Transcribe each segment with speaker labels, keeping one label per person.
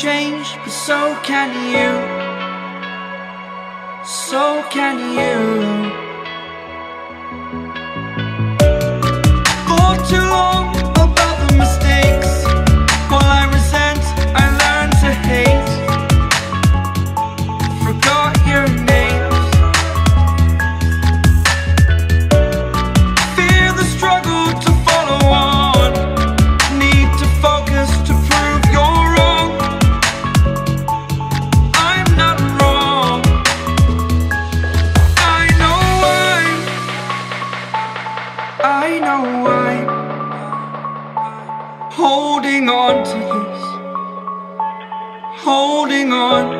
Speaker 1: change, but so can you. So can you. For too long. on.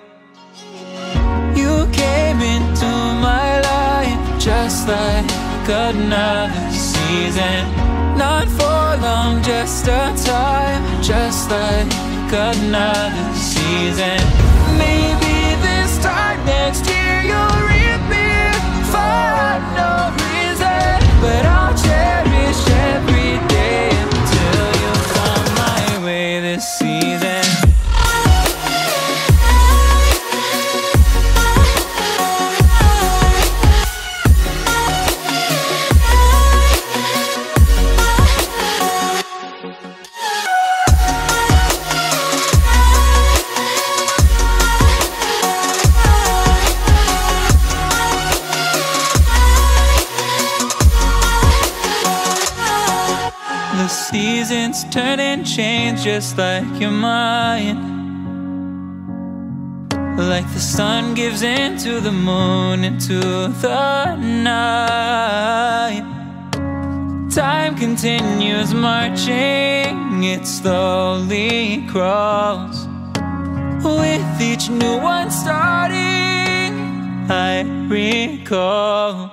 Speaker 2: just like another season. Not for long, just a time Just like another season. Maybe this time next year you'll reappear For no reason But I'll cherish just like your mind. Like the sun gives into the moon, into the night. Time continues marching, it slowly crawls. With each new one starting, I recall.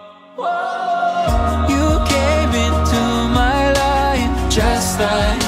Speaker 2: You came into my life just like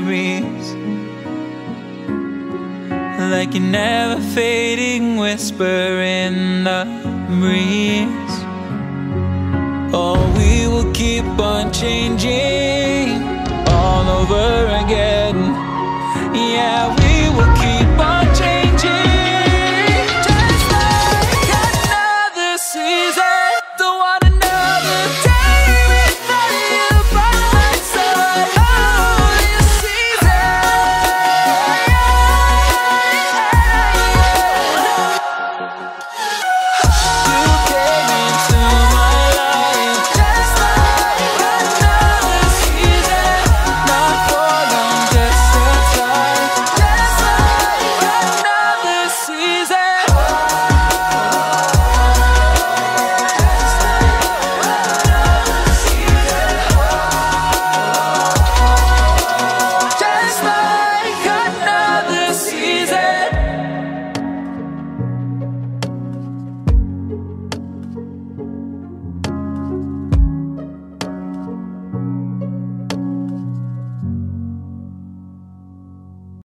Speaker 2: memories like an never fading whisper in the breeze. Oh, we will keep on changing all over again. Yeah.